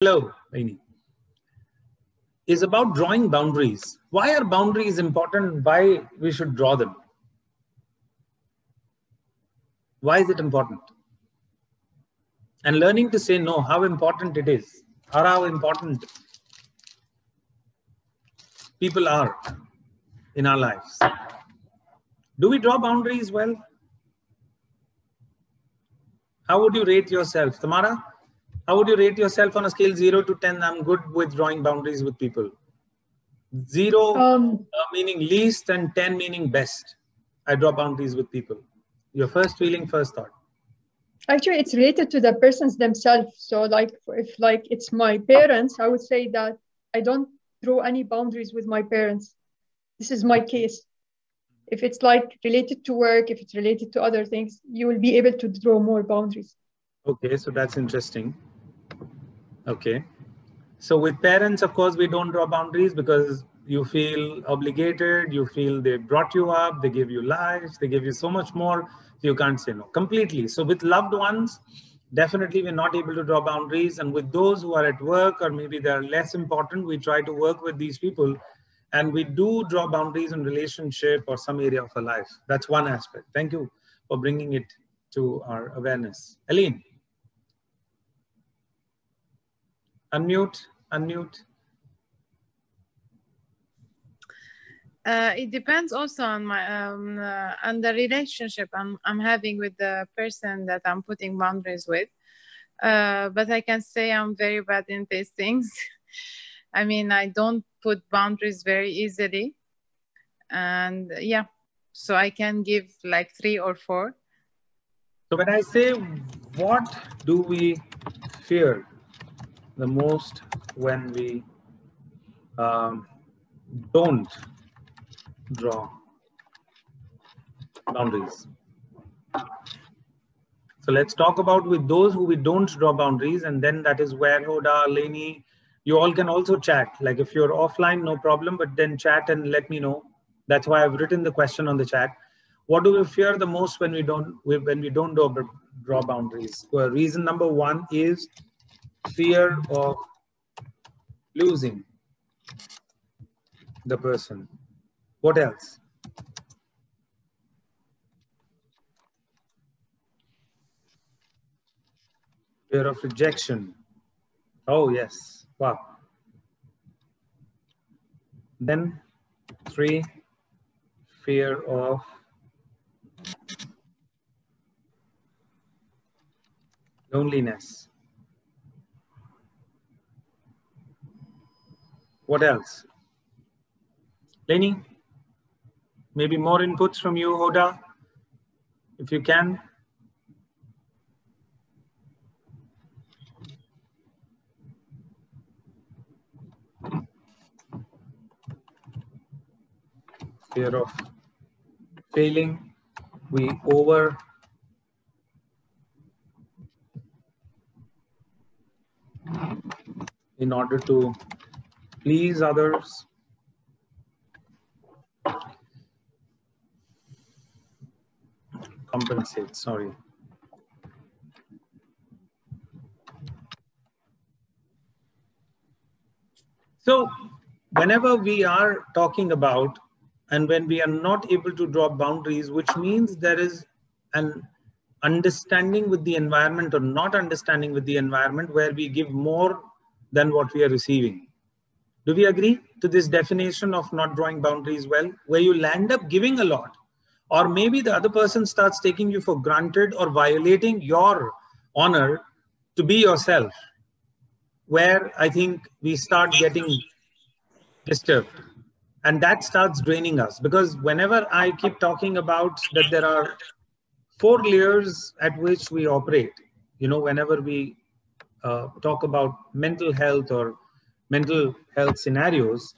Hello, Aini. Is about drawing boundaries. Why are boundaries important? Why we should draw them? Why is it important? And learning to say no, how important it is, or how important people are in our lives. Do we draw boundaries well? How would you rate yourself? Tamara, how would you rate yourself on a scale 0 to 10? I'm good with drawing boundaries with people. 0 um, uh, meaning least and 10 meaning best. I draw boundaries with people. Your first feeling, first thought. Actually, it's related to the persons themselves. So like if like it's my parents, I would say that I don't draw any boundaries with my parents. This is my case. If it's like related to work, if it's related to other things, you will be able to draw more boundaries. Okay, so that's interesting. Okay. So with parents, of course, we don't draw boundaries because you feel obligated, you feel they brought you up, they give you life, they give you so much more, you can't say no completely. So with loved ones, definitely we're not able to draw boundaries. And with those who are at work or maybe they're less important, we try to work with these people and we do draw boundaries in relationship or some area of our life. That's one aspect. Thank you for bringing it to our awareness. Aline. Unmute, unmute. Uh, it depends also on my um, uh, on the relationship I'm, I'm having with the person that I'm putting boundaries with. Uh, but I can say I'm very bad in these things. I mean, I don't put boundaries very easily. And yeah, so I can give like three or four. So when I say what do we fear the most when we um, don't draw boundaries? So let's talk about with those who we don't draw boundaries, and then that is where Hoda, Leni, you all can also chat. Like if you're offline, no problem, but then chat and let me know. That's why I've written the question on the chat. What do we fear the most when we don't when we don't draw boundaries? Well, reason number one is fear of losing the person. What else? Fear of rejection. Oh, yes. Wow. Then three, fear of loneliness. What else? Lenny, maybe more inputs from you, Hoda, if you can. fear of failing. We over in order to please others. Compensate, sorry. So whenever we are talking about and when we are not able to draw boundaries which means there is an understanding with the environment or not understanding with the environment where we give more than what we are receiving do we agree to this definition of not drawing boundaries well where you land up giving a lot? Or maybe the other person starts taking you for granted or violating your honor to be yourself where i think we start getting disturbed. And that starts draining us. Because whenever i keep talking about that there are four layers at which we operate you know whenever we uh, talk about mental health or mental health scenarios.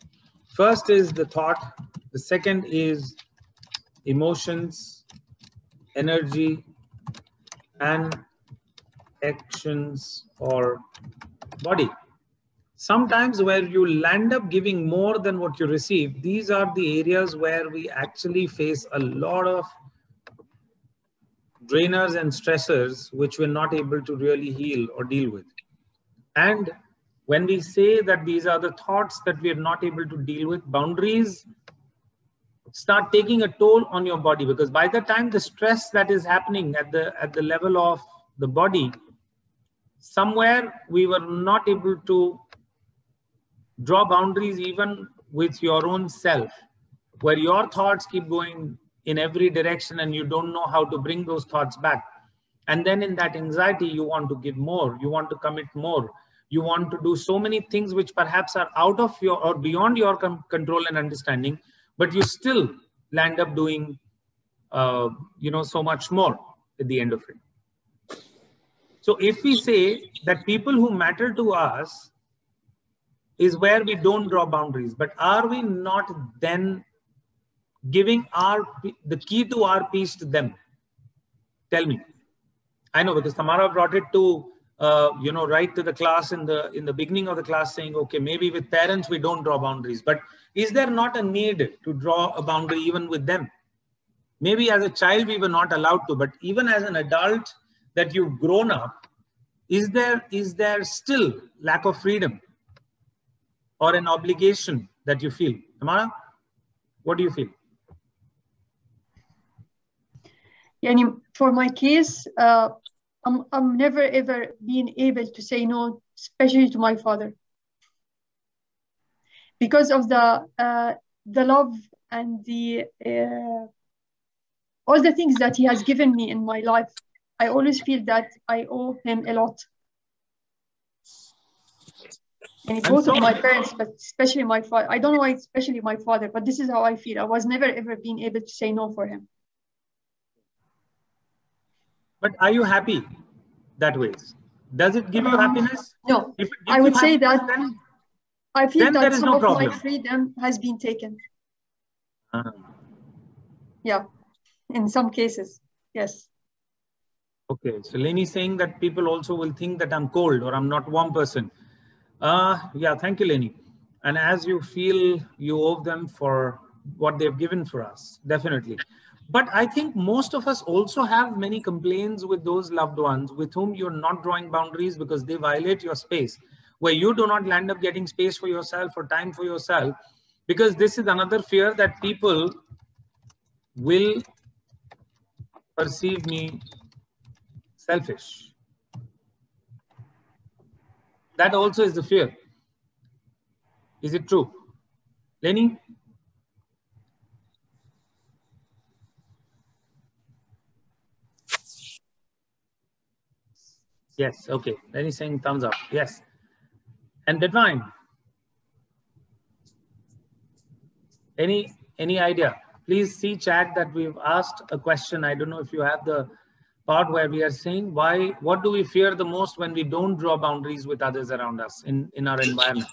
First is the thought. The second is emotions energy and actions or body. Sometimes where you land up giving more than what you receive, these are the areas where we actually face a lot of drainers and stressors, which we're not able to really heal or deal with. And when we say that these are the thoughts that we are not able to deal with, boundaries start taking a toll on your body because by the time the stress that is happening at the at the level of the body somewhere we were not able to draw boundaries even with your own self where your thoughts keep going in every direction and you don't know how to bring those thoughts back. And then in that anxiety you want to give more you want to commit more you want to do so many things which perhaps are out of your or beyond your control and understanding but you still land up doing uh, you know so much more at the end of it. So if we say that people who matter to us is where we don't draw boundaries but are we not then giving our the key to our peace to them? Tell me. I know because tamara brought it to uh, you know right to the class in the in the beginning of the class saying okay maybe with parents we don't draw boundaries but is there not a need to draw a boundary even with them? Maybe as a child we were not allowed to, but even as an adult that you've grown up, is there is there still lack of freedom or an obligation that you feel? amara what do you feel? Yani for my case, uh, I'm, I'm never ever being able to say no, especially to my father. Because of the uh, the love and the uh, all the things that he has given me in my life i always feel that i owe him a lot. And both of my parents but especially my father i don't know why especially my father but this is how i feel. I was never ever being able to say no for him but are you happy that way does it give you um, happiness no i would say that then I feel that some no of problem. my freedom has been taken. Uh-huh. Yeah, in some cases, yes. Okay, so Lenny saying that people also will think that I'm cold or I'm not warm person. Uh, yeah, thank you, Lenny. And as you feel you owe them for what they've given for us, definitely. But I think most of us also have many complaints with those loved ones with whom you're not drawing boundaries because they violate your space where you do not land up getting space for yourself or time for yourself. Because this is another fear that people will perceive me selfish. That also is the fear. Is it true? Lenny yes okay lenny saying thumbs up yes and divine. Any any idea? Please see chat that we've asked a question. I don't know if you have the part where we are saying why what do we fear the most when we don't draw boundaries with others around us in, in our environment?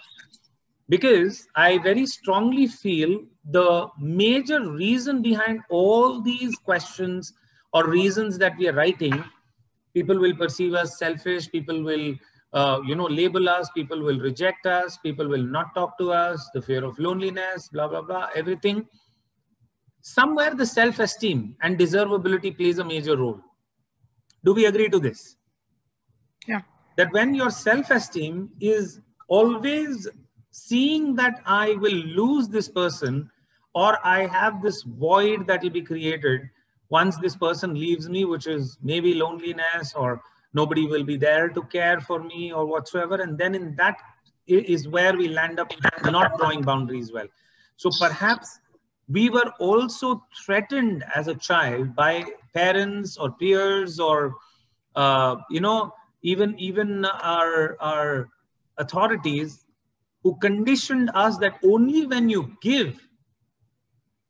Because I very strongly feel the major reason behind all these questions or reasons that we are writing, people will perceive us selfish, people will uh, you know, label us, people will reject us, people will not talk to us, the fear of loneliness, blah, blah, blah, everything. Somewhere the self-esteem and deservability plays a major role. Do we agree to this? Yeah. That when your self-esteem is always seeing that I will lose this person or I have this void that will be created once this person leaves me, which is maybe loneliness or nobody will be there to care for me or whatsoever and then in that is where we land up not drawing boundaries well. So perhaps we were also threatened as a child by parents or peers or uh, you know even even our our authorities who conditioned us that only when you give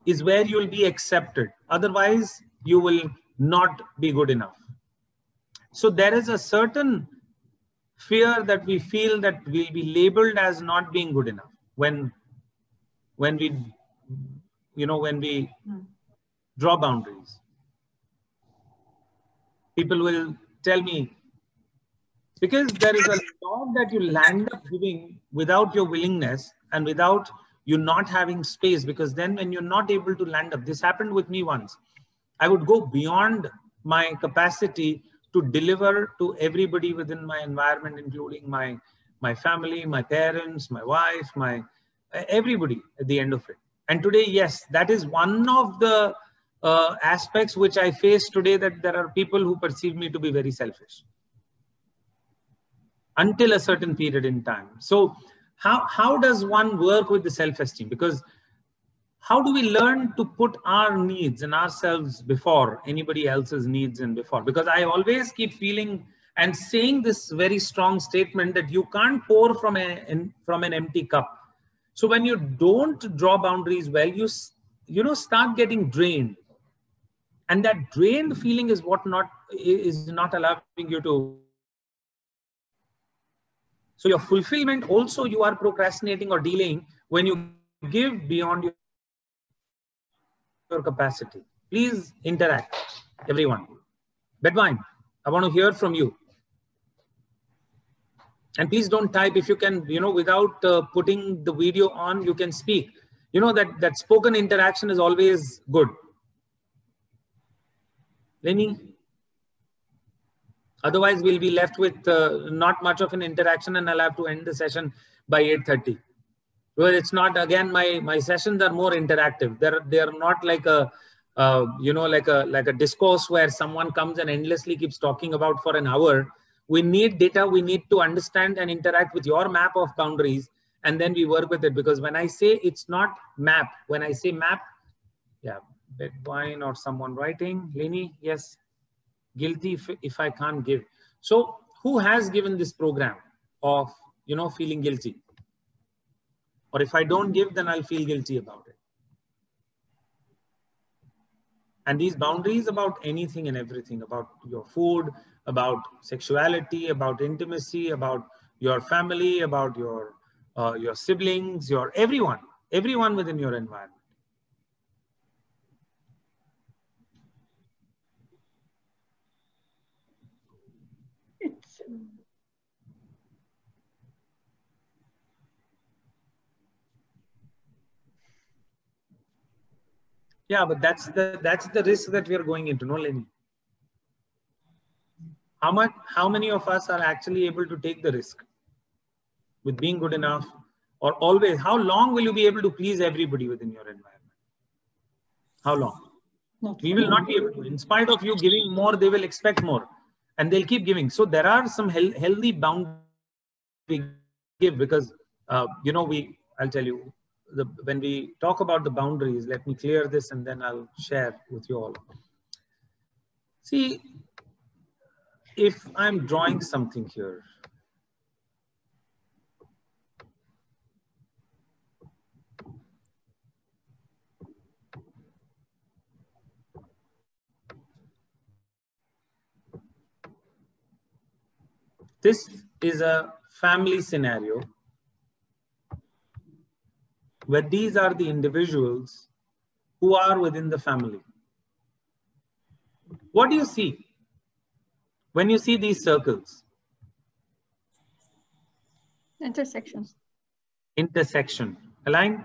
is where you will be accepted. Otherwise you will not be good enough. So there is a certain fear that we feel that we'll be labeled as not being good enough. When when we you know when we hmm. draw boundaries. People will tell me because there is a lot that you land up giving without your willingness and without you not having space because then when you're not able to land up this happened with me once i would go beyond my capacity to deliver to everybody within my environment, including my my family, my parents, my wife, my everybody at the end of it. And today, yes, that is one of the uh, aspects which I face today that there are people who perceive me to be very selfish until a certain period in time. So how, how does one work with the self-esteem? Because how do we learn to put our needs and ourselves before anybody else's needs and before? Because I always keep feeling and saying this very strong statement that you can't pour from, a, from an empty cup. So when you don't draw boundaries well, you, you know, start getting drained. And that drained feeling is what not is not allowing you to so your fulfillment also you are procrastinating or delaying when you give beyond your, your capacity. Please interact, everyone. Bedwine, I want to hear from you. And please don't type if you can, you know, without uh, putting the video on, you can speak. You know that that spoken interaction is always good. Lenny? Otherwise, we'll be left with uh, not much of an interaction and I'll have to end the session by 8.30. Well, it's not, again, my, my sessions are more interactive. They're, they're not like a, uh, you know, like a, like a discourse where someone comes and endlessly keeps talking about for an hour. We need data. We need to understand and interact with your map of boundaries. And then we work with it because when I say it's not map, when I say map, yeah, Bedwine or someone writing, Lini, yes, guilty if, if I can't give. So who has given this program of, you know, feeling guilty? Or if I don't give, then I'll feel guilty about it. And these boundaries about anything and everything, about your food, about sexuality, about intimacy, about your family, about your, uh, your siblings, your everyone, everyone within your environment. Yeah, but that's the that's the risk that we are going into, no, Lenny? How much how many of us are actually able to take the risk with being good enough? Or always, how long will you be able to please everybody within your environment? How long? Not we will not be able to. In spite of you giving more, they will expect more. And they'll keep giving. So there are some he healthy boundaries we give because uh, you know we I'll tell you the, when we talk about the boundaries, let me clear this and then I'll share with you all. See, if I'm drawing something here, this is a family scenario where these are the individuals who are within the family. What do you see when you see these circles? Intersections. Intersection. Align?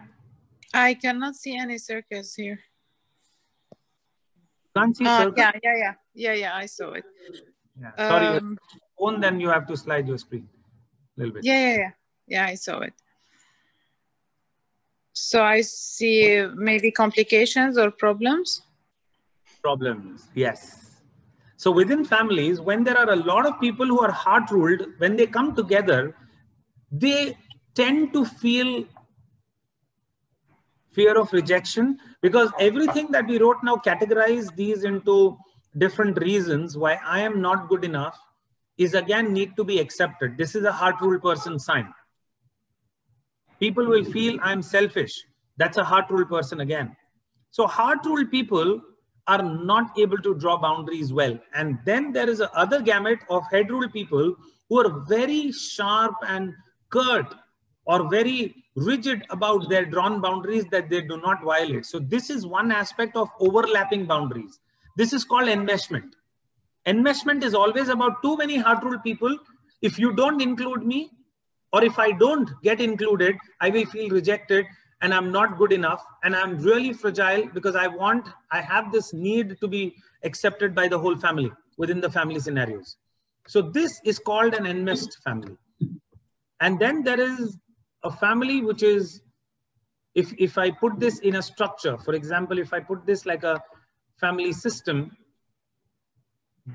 I cannot see any circles here. Can't see uh, circles? Yeah, yeah, yeah. Yeah, yeah, I saw it. Yeah. Sorry, Um, phone, then you have to slide your screen a little bit. yeah, yeah, yeah. Yeah, I saw it. So I see maybe complications or problems. problems yes. So within families when there are a lot of people who are heart ruled when they come together they tend to feel fear of rejection because everything that we wrote now categorize these into different reasons why i am not good enough is again need to be accepted. This is a heart ruled person sign people will feel i'm selfish that's a heart ruled person again so heart ruled people are not able to draw boundaries well. And then there is a other gamut of head rule people who are very sharp and curt or very rigid about their drawn boundaries that they do not violate. So this is one aspect of overlapping boundaries. This is called enmeshment. Enmeshment is always about too many heart rule people. If you don't include me, or if I don't get included, I will feel rejected and I'm not good enough and I'm really fragile because I want, I have this need to be accepted by the whole family within the family scenarios. So this is called an enmeshed family. And then there is a family which is, if, if I put this in a structure, for example, if I put this like a family system,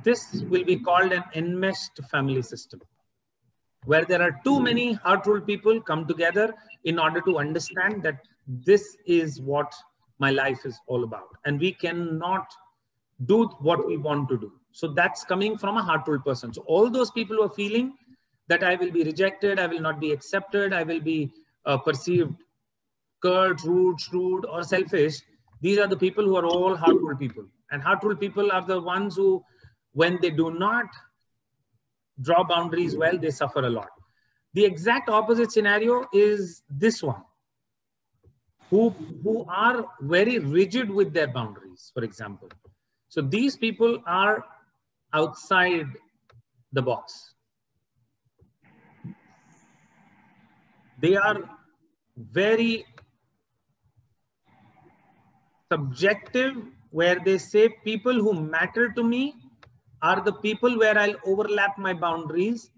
this will be called an enmeshed family system, where there are too many heart-ruled people come together in order to understand that this is what my life is all about. And we cannot do what we want to do. So that's coming from a heart-ruled person. So all those people who are feeling that I will be rejected, I will not be accepted, I will be uh, perceived curt, rude, shrewd, or selfish. These are the people who are all heart-ruled people. And heart-ruled people are the ones who when they do not draw boundaries well, they suffer a lot. The exact opposite scenario is this one, who, who are very rigid with their boundaries, for example. So these people are outside the box. They are very subjective where they say people who matter to me are the people where I'll overlap my boundaries.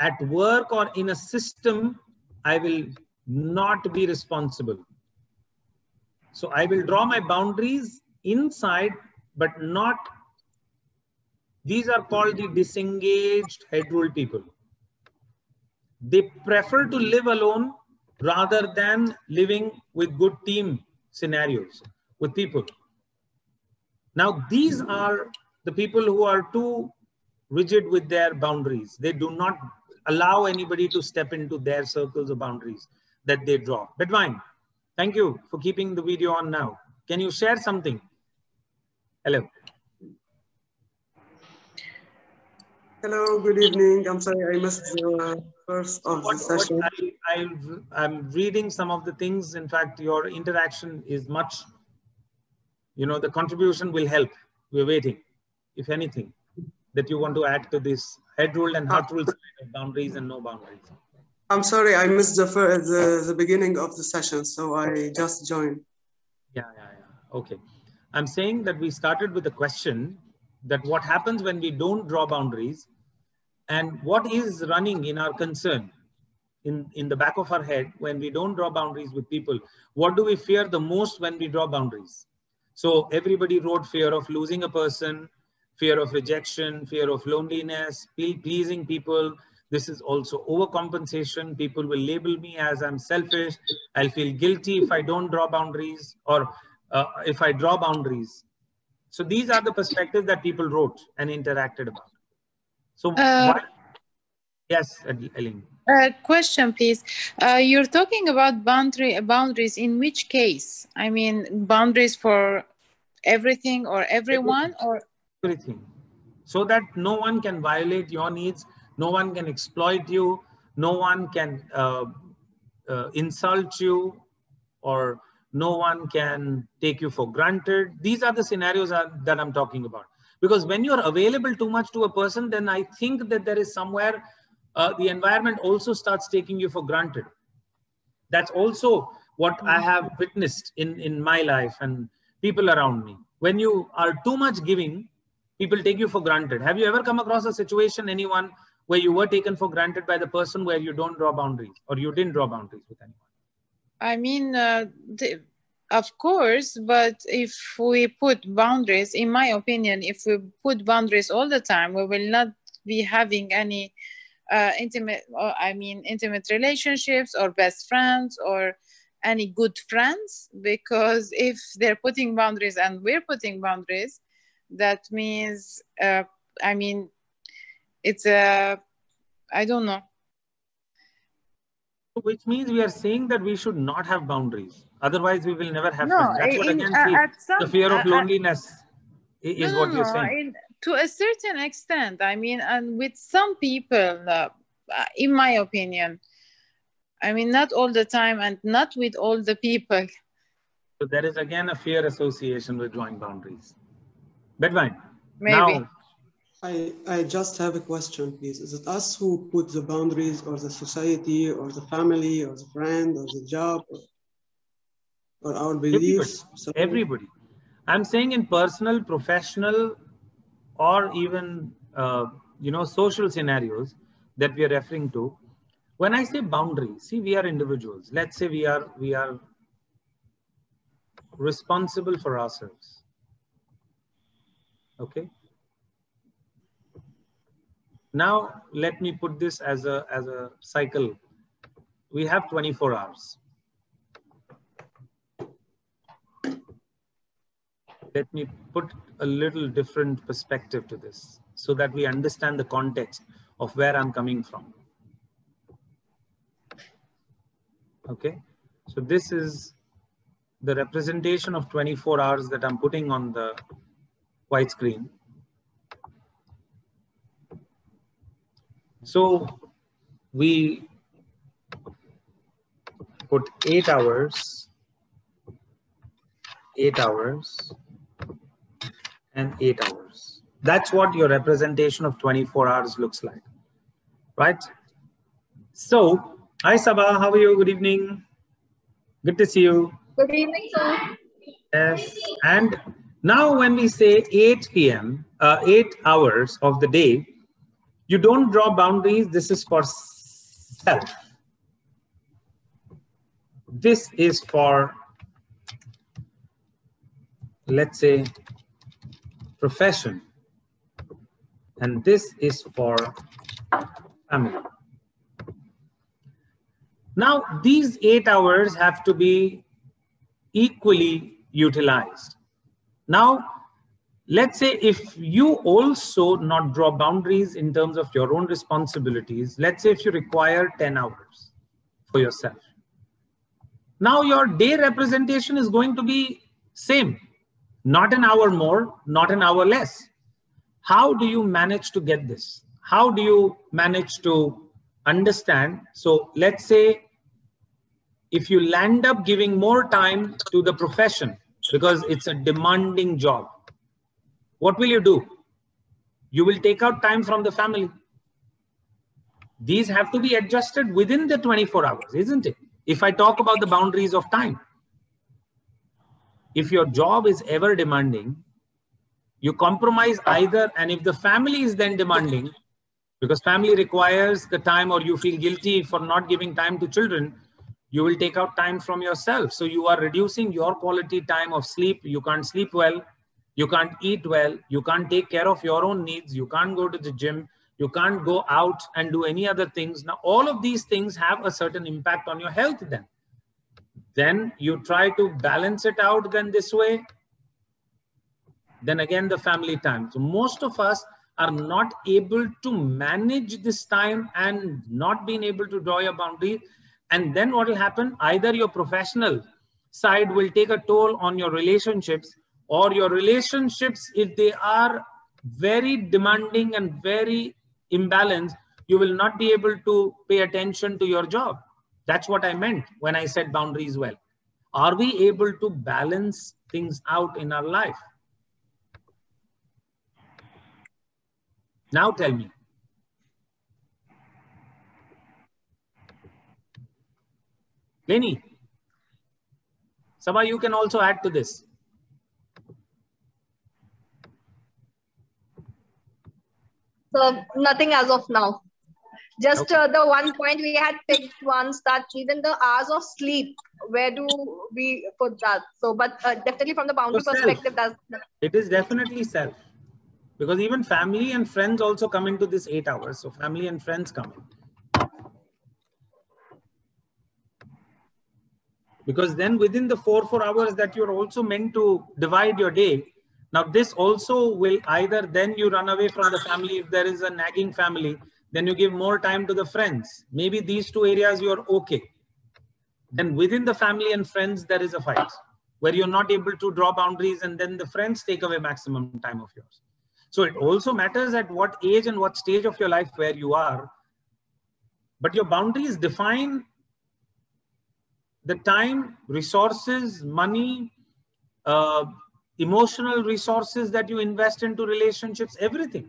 At work or in a system, I will not be responsible. So I will draw my boundaries inside, but not. These are called the disengaged head rule people. They prefer to live alone rather than living with good team scenarios with people. Now, these are the people who are too rigid with their boundaries. They do not allow anybody to step into their circles of boundaries that they draw. Bedwine, thank you for keeping the video on now. Can you share something? Hello. Hello, good evening. I'm sorry I missed the first of what, the session. I, I, I'm reading some of the things. In fact, your interaction is much, you know, the contribution will help. We're waiting if anything, that you want to add to this head rule and heart rule boundaries and no boundaries? I'm sorry, I missed the, the, the beginning of the session, so I just joined. Yeah, yeah, yeah. Okay. I'm saying that we started with a question that what happens when we don't draw boundaries and what is running in our concern in, in the back of our head when we don't draw boundaries with people. What do we fear the most when we draw boundaries? So everybody wrote fear of losing a person, fear of rejection, fear of loneliness, pleasing people. This is also overcompensation. People will label me as I'm selfish. I'll feel guilty if I don't draw boundaries or uh, if I draw boundaries. So these are the perspectives that people wrote and interacted about. So, uh, yes, Eileen. Uh, question, please. Uh, you're talking about boundary boundaries. In which case? I mean, boundaries for everything or everyone, or everything so that no one can violate your needs no one can exploit you no one can uh, uh, insult you or no one can take you for granted. These are the scenarios that i'm talking about. Because when you're available too much to a person then i think that there is somewhere uh, the environment also starts taking you for granted. That's also what i have witnessed in in my life and people around me. When you are too much giving people take you for granted. Have you ever come across a situation, anyone, where you were taken for granted by the person where you don't draw boundaries or you didn't draw boundaries with anyone? I mean, uh, the, of course, but if we put boundaries, in my opinion, if we put boundaries all the time, we will not be having any uh, intimate, uh, I mean, intimate relationships or best friends or any good friends because if they're putting boundaries and we're putting boundaries that means uh, i mean it's a i don't know. Which means we are saying that we should not have boundaries. Otherwise we will never have no, fun. that's what again uh, some, the fear of loneliness is no, what you're saying. in, to a certain extent i mean and with some people uh, in my opinion i mean not all the time and not with all the people. So there is again a fear association with drawing boundaries Bedwine. Maybe. Now, I, I just have a question, please. Is it us who put the boundaries or the society or the family or the friend or the job or, or our beliefs? Everybody. So, Everybody. I'm saying in personal, professional, or even, uh, you know, social scenarios that we are referring to, when I say boundary, see, we are individuals. Let's say we are we are responsible for ourselves. Okay. Now let me put this as a as a cycle. We have 24 hours. Let me put a little different perspective to this so that we understand the context of where I'm coming from. Okay, so this is the representation of 24 hours that I'm putting on the white screen. So we put eight hours, eight hours, and eight hours. That's what your representation of 24 hours looks like, right? So, hi Sabah, how are you? Good evening. Good to see you. Good evening, sir. Yes, and now when we say 8 p.m., uh, 8 hours of the day, you don't draw boundaries. This is for self. This is for, let's say, profession. And this is for family. Now, these eight hours have to be equally utilized. Now, let's say if you also not draw boundaries in terms of your own responsibilities, let's say if you require 10 hours for yourself. Now your day representation is going to be same, not an hour more, not an hour less. How do you manage to get this? How do you manage to understand? So let's say if you land up giving more time to the profession because it's a demanding job, what will you do? You will take out time from the family. These have to be adjusted within the 24 hours, isn't it? If I talk about the boundaries of time, if your job is ever demanding, you compromise either, and if the family is then demanding, because family requires the time or you feel guilty for not giving time to children, you will take out time from yourself. So you are reducing your quality time of sleep. You can't sleep well. You can't eat well. You can't take care of your own needs. You can't go to the gym. You can't go out and do any other things. Now, all of these things have a certain impact on your health then. Then you try to balance it out then this way. Then again, the family time. So most of us are not able to manage this time and not being able to draw your boundary and then what will happen? Either your professional side will take a toll on your relationships or your relationships, if they are very demanding and very imbalanced, you will not be able to pay attention to your job. That's what I meant when I said boundaries well. Are we able to balance things out in our life? Now tell me, Lenny, Sabah, you can also add to this. So nothing as of now. Just uh, the one point we had picked once that even the hours of sleep, where do we put that? So, but uh, definitely from the boundary So perspective, that's It is definitely self. Because even family and friends also come into this eight hours. So family and friends come in. Because then within the four, four hours that you're also meant to divide your day. Now this also will either then you run away from the family if there is a nagging family, then you give more time to the friends. Maybe these two areas you're okay. Then within the family and friends, there is a fight where you're not able to draw boundaries and then the friends take away maximum time of yours. So it also matters at what age and what stage of your life where you are. But your boundaries define the time, resources, money, uh, emotional resources that you invest into relationships, everything.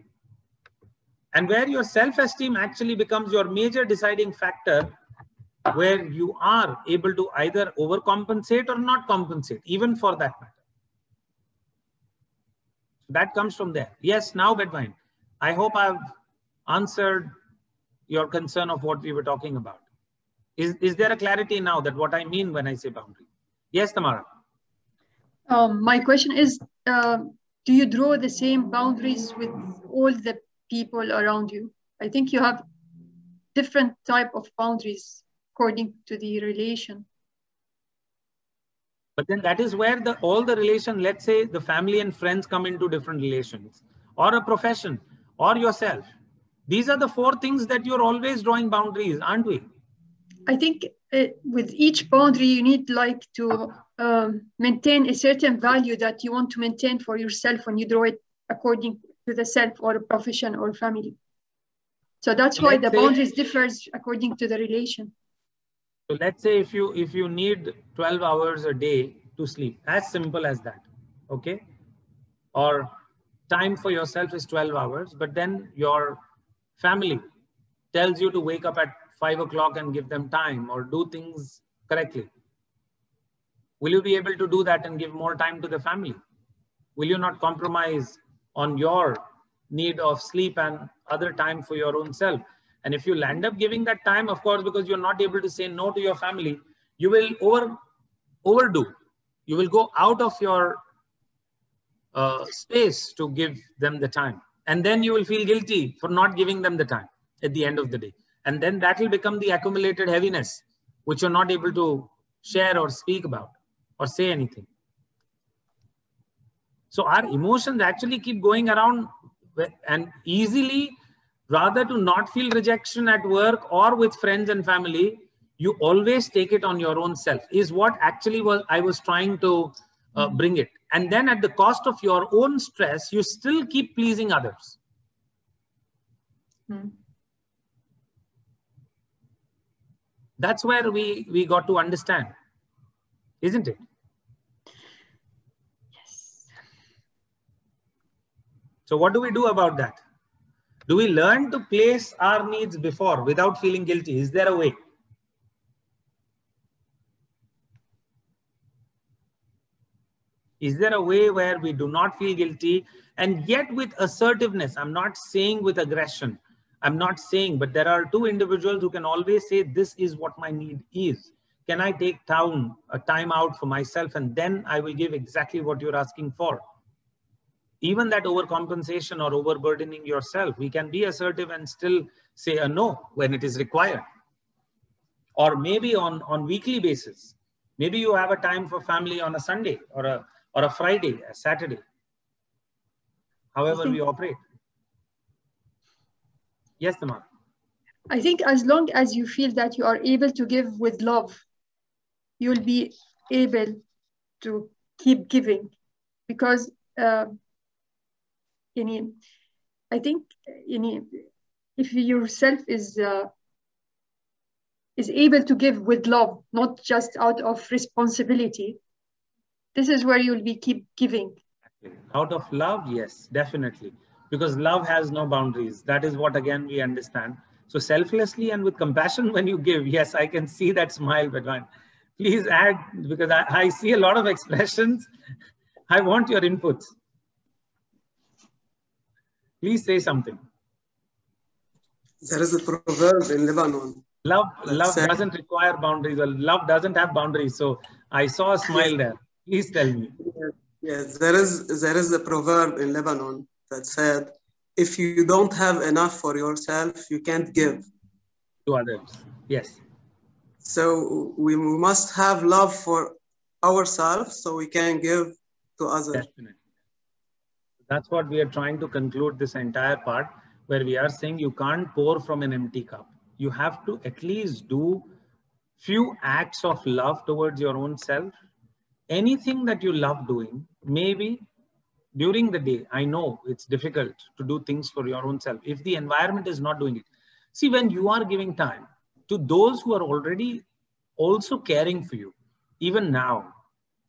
And where your self-esteem actually becomes your major deciding factor, where you are able to either overcompensate or not compensate, even for that matter. That comes from there. Yes, now Bedwine. I hope I've answered your concern of what we were talking about. Is, is there a clarity now that what I mean when I say boundary? Yes, Tamara. Um, my question is, uh, do you draw the same boundaries with all the people around you? I think you have different type of boundaries according to the relation. But then that is where the all the relation, let's say the family and friends come into different relations, or a profession, or yourself. These are the four things that you're always drawing boundaries, aren't we? I think uh, with each boundary, you need like to um, maintain a certain value that you want to maintain for yourself when you draw it according to the self or profession or family. So that's why Let's the say- boundaries differs according to the relation. So let's say if you if you need 12 hours a day to sleep, as simple as that, okay? Or time for yourself is 12 hours, but then your family tells you to wake up at five o'clock and give them time or do things correctly. Will you be able to do that and give more time to the family? Will you not compromise on your need of sleep and other time for your own self? And if you land up giving that time, of course, because you're not able to say no to your family, you will over overdo. You will go out of your uh, space to give them the time. And then you will feel guilty for not giving them the time at the end of the day. And then that will become the accumulated heaviness, which you're not able to share or speak about or say anything. So our emotions actually keep going around and easily, rather to not feel rejection at work or with friends and family, you always take it on your own self is what actually was I was trying to uh, bring it. And then at the cost of your own stress, you still keep pleasing others. Hmm. That's where we, we got to understand, isn't it? Yes. So what do we do about that? Do we learn to place our needs before without feeling guilty? Is there a way? Is there a way where we do not feel guilty and yet with assertiveness? I'm not saying with aggression. I'm not saying, but there are two individuals who can always say, This is what my need is. Can I take down a time out for myself and then I will give exactly what you're asking for? even that overcompensation or overburdening yourself, we can be assertive and still say a no when it is required. Or maybe on, on weekly basis. Maybe you have a time for family on a Sunday or a, or a Friday, a Saturday. However, we operate. Yes, Tamar. I think as long as you feel that you are able to give with love, you'll be able to keep giving because uh, I think any, if yourself is uh, is able to give with love, not just out of responsibility, this is where you'll be keep giving. Out of love, yes, definitely. Because love has no boundaries. That is what, again, we understand. So, selflessly and with compassion, when you give, yes, I can see that smile, Bhagwan. Please add, because I, I see a lot of expressions. I want your inputs. Please say something. There is a proverb in Lebanon. Love, love doesn't require boundaries, or love doesn't have boundaries. So, I saw a smile there. Please tell me. Yes, there is there is a proverb in Lebanon that said, "If you don't have enough for yourself, you can't give." To others. Yes. So we, must have love for ourselves so we can give to others. Definitely. That's what we are trying to conclude this entire part, where we are saying you can't pour from an empty cup. You have to at least do few acts of love towards your own self. Anything that you love doing, maybe during the day. I know it's difficult to do things for your own self if the environment is not doing it. See, when you are giving time to those who are already also caring for you, even now,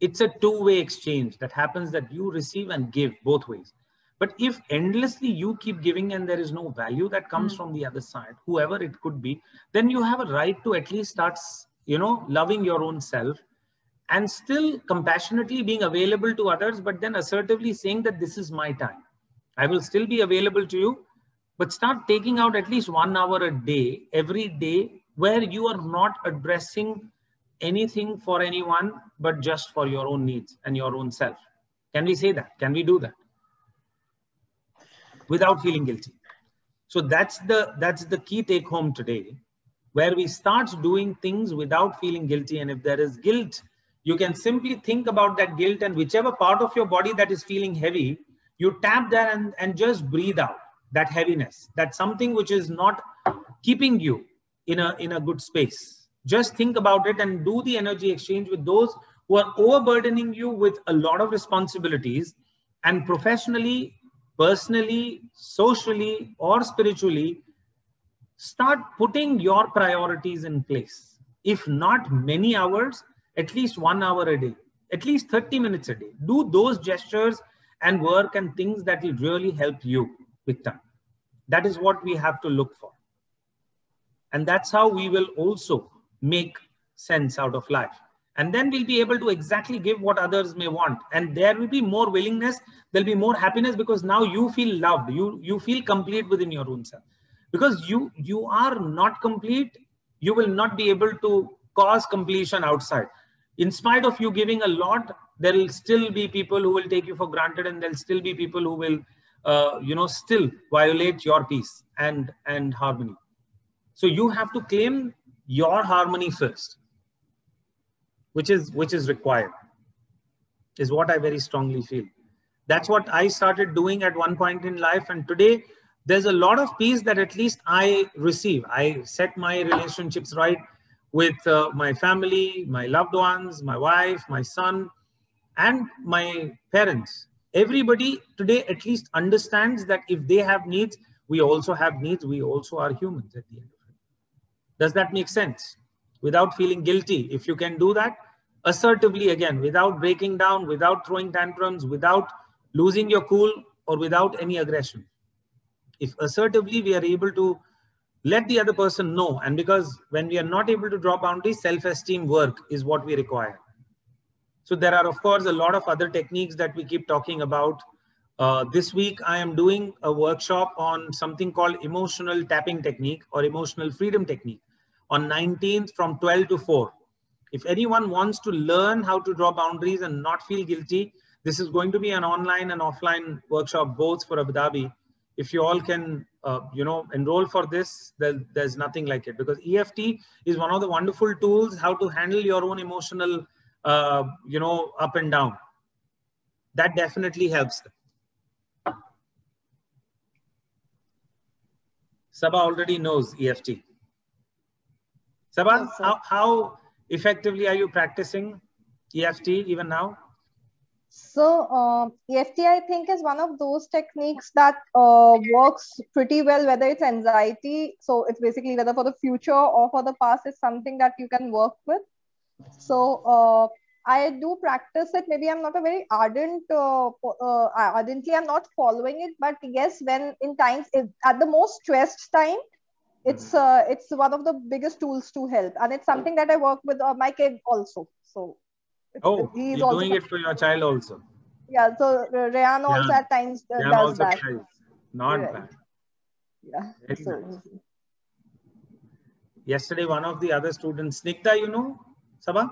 it's a two-way exchange that happens that you receive and give both ways but if endlessly you keep giving and there is no value that comes Mm. from the other side whoever it could be then you have a right to at least start you know loving your own self and still compassionately being available to others but then assertively saying that this is my time i will still be available to you but start taking out at least one hour a day, every day, where you are not addressing anything for anyone, but just for your own needs and your own self. Can we say that? Can we do that? Without feeling guilty. So that's the that's the key take home today, where we start doing things without feeling guilty. And if there is guilt, you can simply think about that guilt and whichever part of your body that is feeling heavy, you tap there and, and just breathe out that heaviness. that something which is not keeping you in a in a good space. Just think about it and do the energy exchange with those who are overburdening you with a lot of responsibilities and professionally, personally, socially, or spiritually, start putting your priorities in place. If not many hours, at least one hour a day, at least 30 minutes a day. Do those gestures and work and things that will really help you with time. That is what we have to look for. And that's how we will also make sense out of life. And then we'll be able to exactly give what others may want. And there will be more willingness, there'll be more happiness because now you feel loved, you, you feel complete within your own self. Because you you are not complete, you will not be able to cause completion outside. In spite of you giving a lot, there will still be people who will take you for granted, and there'll still be people who will, uh, you know, still violate your peace and and harmony. So you have to claim your harmony first which is which is required is what i very strongly feel. That's what i started doing at one point in life and today there's a lot of peace that at least i receive. I set my relationships right with uh, my family my loved ones my wife my son and my parents everybody today at least understands that if they have needs we also have needs we also are humans at the end of it does that make sense without feeling guilty. If you can do that assertively again, without breaking down, without throwing tantrums, without losing your cool or without any aggression. If assertively we are able to let the other person know, and because when we are not able to draw boundaries, self-esteem work is what we require. So there are, of course, a lot of other techniques that we keep talking about. Uh, this week, I am doing a workshop on something called emotional tapping technique or emotional freedom technique on 19th from 12 to 4. If anyone wants to learn how to draw boundaries and not feel guilty, this is going to be an online and offline workshop both for Abu Dhabi. If you all can, uh, you know, enroll for this, there, there's nothing like it because EFT is one of the wonderful tools how to handle your own emotional, uh, you know, up and down. That definitely helps them. Sabah already knows EFT. Sabah, yes, how, how effectively are you practicing EFT even now? So uh, EFT, I think, is one of those techniques that uh, works pretty well, whether it's anxiety. So it's basically whether for the future or for the past is something that you can work with. So uh, I do practice it. Maybe I'm not a very ardent, uh, uh, ardently, I'm not following it. But yes, when in times, at the most stressed time, it's uh, it's one of the biggest tools to help and it's something that i work with uh, my kid also so oh he's you're doing it for your child also. Yeah so Rayan also at times uh, does that. tries. not right. bad. Yeah so, nice. yesterday one of the other students Snigdha you know Sabah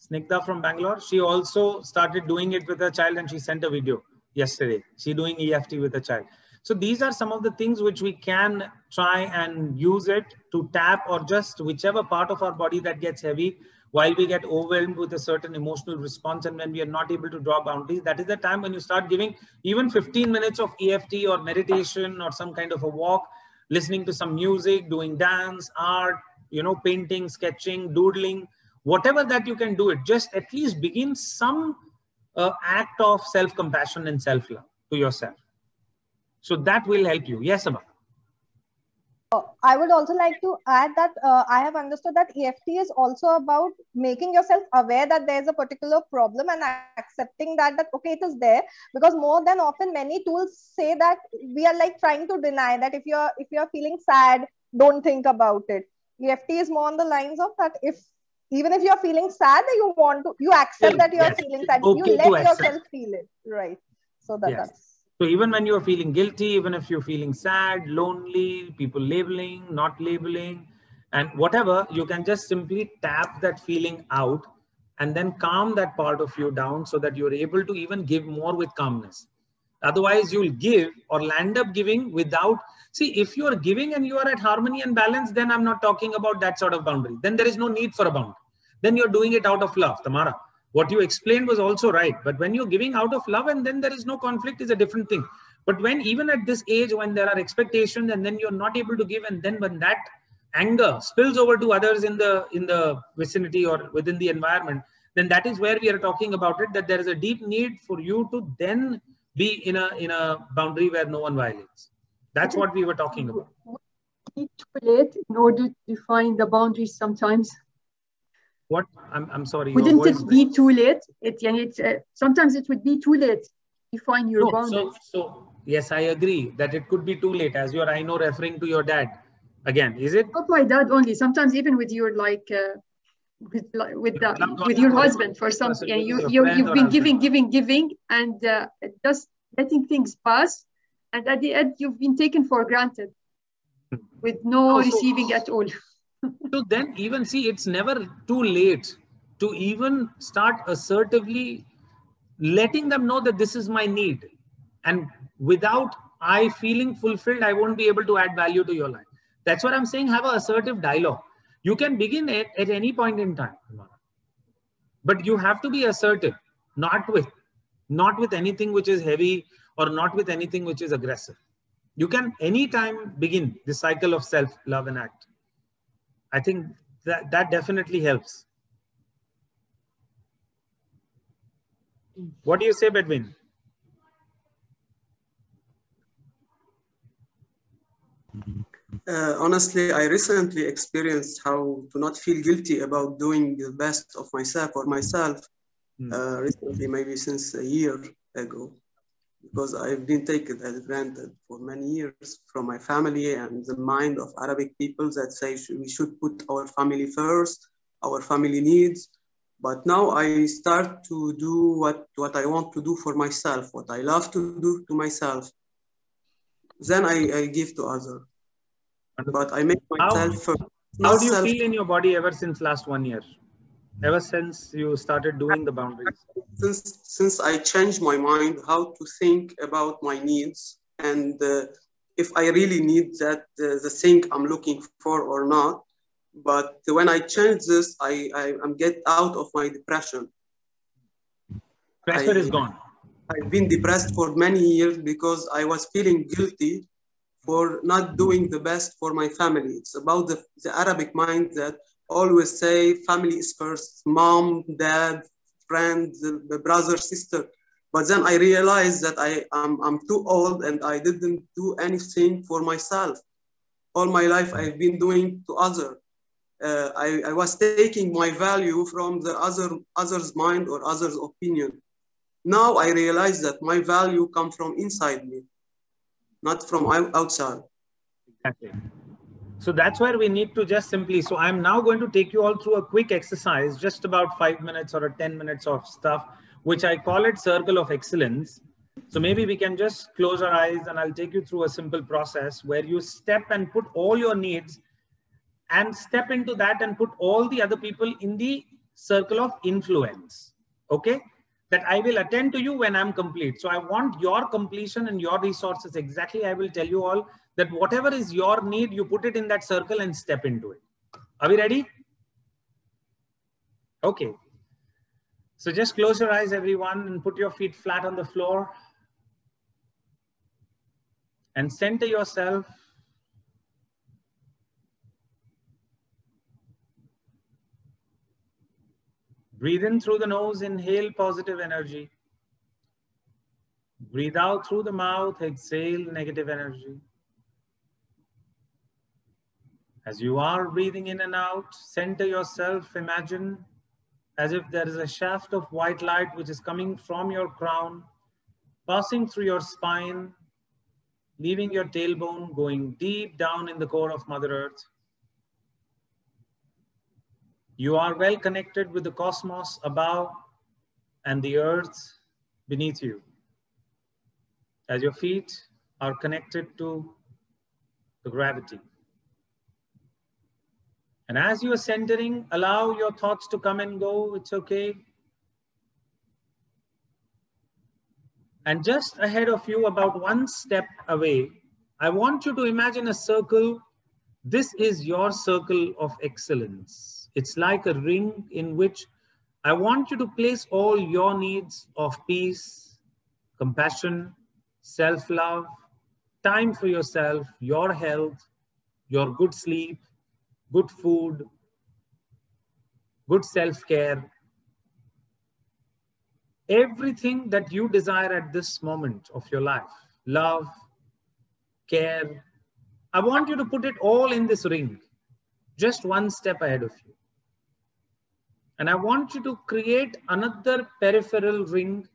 Snigdha from Bangalore she also started doing it with her child and she sent a video yesterday. She doing EFT with a child. So these are some of the things which we can try and use it to tap or just whichever part of our body that gets heavy while we get overwhelmed with a certain emotional response and when we are not able to draw boundaries, that is the time when you start giving even 15 minutes of EFT or meditation or some kind of a walk, listening to some music, doing dance, art, you know, painting, sketching, doodling, whatever that you can do it, just at least begin some uh, act of self-compassion and self-love to yourself. So that will help you. Yes, Amma. Uh, I would also like to add that uh, I have understood that EFT is also about making yourself aware that there is a particular problem and accepting that that okay it is there because more than often many tools say that we are like trying to deny that if you're if you're feeling sad don't think about it. EFT is more on the lines of that if even if you're feeling sad you want to you accept that you're yes. feeling sad okay you let yourself feel it right so that, yes. that's So even when you're feeling guilty, even if you're feeling sad, lonely, people labeling, not labeling, and whatever, you can just simply tap that feeling out and then calm that part of you down so that you're able to even give more with calmness. Otherwise, you'll give or land up giving without. See, if you are giving and you are at harmony and balance, then I'm not talking about that sort of boundary. Then there is no need for a boundary. Then you're doing it out of love, Tamara. What you explained was also right. But when you're giving out of love and then there is no conflict, is a different thing. But when even at this age, when there are expectations and then you're not able to give, and then when that anger spills over to others in the in the vicinity or within the environment, then that is where we are talking about it. That there is a deep need for you to then be in a in a boundary where no one violates. That's what we were talking about. Too late in order to define the boundaries sometimes. What I'm I'm sorry. Wouldn't it be too late? It it's uh, sometimes it would be too late to find your no, boundaries. So, so yes, I agree that it could be too late. As you're, I know, referring to your dad again. Is it? Not my dad only. Sometimes even with your like. Uh, with with the, with your husband for something and you, you you've been giving giving giving and uh, just letting things pass and at the end you've been taken for granted with no also, receiving at all so then even see it's never too late to even start assertively letting them know that this is my need. And without i feeling fulfilled i won't be able to add value to your life. That's what i'm saying. Have an assertive dialogue. You can begin it at any point in time, but you have to be assertive, not with, not with anything which is heavy or not with anything which is aggressive. You can anytime begin the cycle of self love and act. I think that that definitely helps. What do you say, Bedwin? Uh, honestly, I recently experienced how to not feel guilty about doing the best of myself or myself. Mm. Uh, recently, maybe since a year ago, because I've been taken as granted for many years from my family and the mind of Arabic people that say we should put our family first, our family needs. But now I start to do what, what I want to do for myself, what I love to do to myself. Then I, I give to others but I make myself. How, how do you feel in your body ever since last one year? Ever since you started doing the boundaries? Since since I changed my mind, how to think about my needs and uh, if I really need that uh, the thing I'm looking for or not. But when I change this, I I am get out of my depression. Pressure I, is gone. I've been depressed for many years because I was feeling guilty for not doing the best for my family. It's about the, the Arabic mind that always say family is first, mom, dad, friend, the brother, sister. But then I realized that I, am I'm too old and I didn't do anything for myself. All my life I've been doing to other. Uh, I, I was taking my value from the other other's mind or other's opinion. Now I realize that my value comes from inside me not from outside. Exactly. So that's where we need to just simply, so I'm now going to take you all through a quick exercise, just about five minutes or 10 minutes of stuff, which I call it circle of excellence. So maybe we can just close our eyes and I'll take you through a simple process where you step and put all your needs and step into that and put all the other people in the circle of influence. Okay that I will attend to you when I'm complete. So I want your completion and your resources. Exactly, I will tell you all that whatever is your need, you put it in that circle and step into it. Are we ready? Okay. So just close your eyes, everyone, and put your feet flat on the floor. And center yourself Breathe in through the nose, inhale positive energy. Breathe out through the mouth, exhale negative energy. As you are breathing in and out, center yourself, imagine as if there is a shaft of white light which is coming from your crown, passing through your spine, leaving your tailbone, going deep down in the core of Mother Earth. You are well connected with the cosmos above and the earth beneath you. as your feet are connected to the gravity. And as you are centering, allow your thoughts to come and go. It's okay. And just ahead of you, about one step away, I want you to imagine a circle. This is your circle of excellence. It's like a ring in which I want you to place all your needs of peace, compassion, self love, time for yourself, your health, your good sleep, good food, good self care, everything that you desire at this moment of your life love, care. I want you to put it all in this ring, just one step ahead of you. And I want you to create another peripheral ring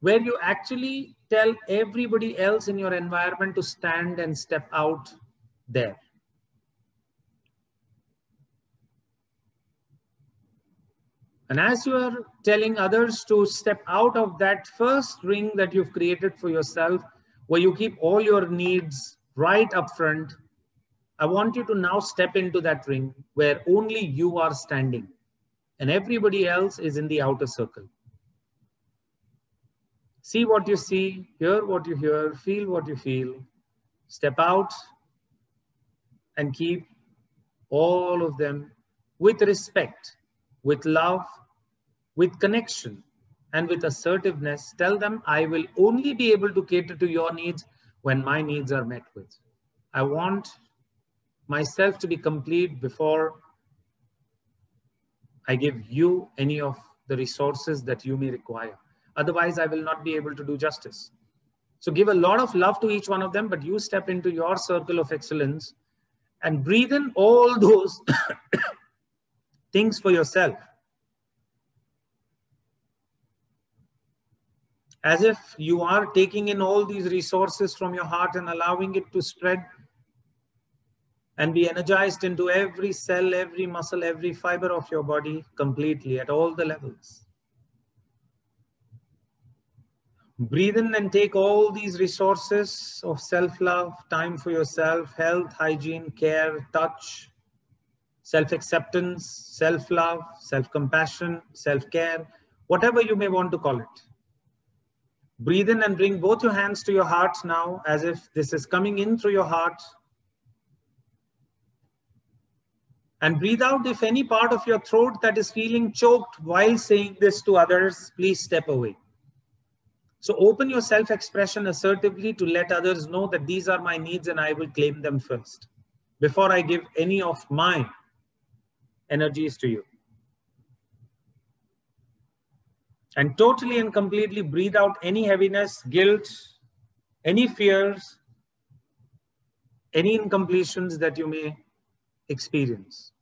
where you actually tell everybody else in your environment to stand and step out there. And as you are telling others to step out of that first ring that you've created for yourself, where you keep all your needs right up front, I want you to now step into that ring where only you are standing and everybody else is in the outer circle. See what you see, hear what you hear, feel what you feel. Step out and keep all of them with respect, with love, with connection, and with assertiveness. Tell them, I will only be able to cater to your needs when my needs are met with. I want myself to be complete before I give you any of the resources that you may require. Otherwise, I will not be able to do justice. So give a lot of love to each one of them, but you step into your circle of excellence and breathe in all those things for yourself. As if you are taking in all these resources from your heart and allowing it to spread and be energized into every cell, every muscle, every fiber of your body completely at all the levels. Breathe in and take all these resources of self-love, time for yourself, health, hygiene, care, touch, self-acceptance, self-love, self-compassion, self-care, whatever you may want to call it. Breathe in and bring both your hands to your heart now as if this is coming in through your heart. And breathe out if any part of your throat that is feeling choked while saying this to others, please step away. So open your self-expression assertively to let others know that these are my needs and I will claim them first before I give any of my energies to you. And totally and completely breathe out any heaviness, guilt, any fears, any incompletions that you may experience.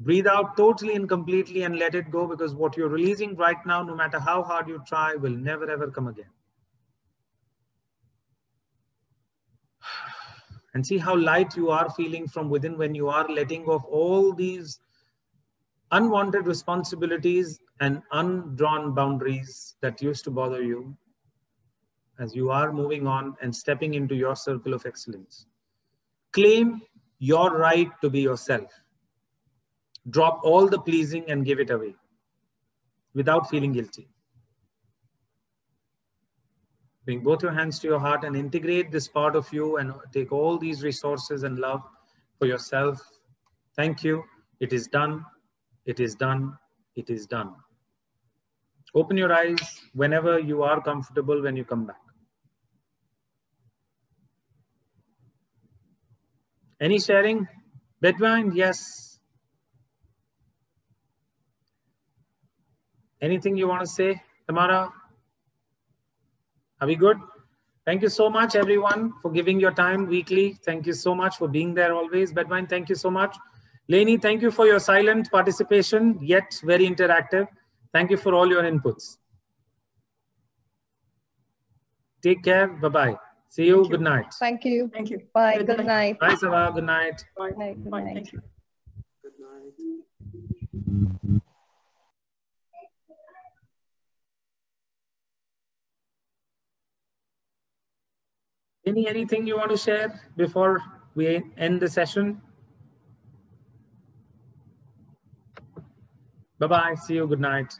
Breathe out totally and completely and let it go because what you're releasing right now, no matter how hard you try, will never ever come again. And see how light you are feeling from within when you are letting go of all these unwanted responsibilities and undrawn boundaries that used to bother you as you are moving on and stepping into your circle of excellence. Claim your right to be yourself drop all the pleasing and give it away without feeling guilty. Bring both your hands to your heart and integrate this part of you and take all these resources and love for yourself. Thank you. It is done. It is done. It is done. Open your eyes whenever you are comfortable when you come back. Any sharing? Bedwine? Yes. Anything you want to say, Tamara? Are we good? Thank you so much, everyone, for giving your time weekly. Thank you so much for being there always. Bedwine, thank you so much. Lainey, thank you for your silent participation, yet very interactive. Thank you for all your inputs. Take care. Bye-bye. See you. Thank you. Good night. Thank you. Thank you. Bye. Good Good night. Bye, Sava. Good night. Bye. Bye. Good Bye. night. Thank you. Any anything you want to share before we end the session? Bye bye. See you. Good night.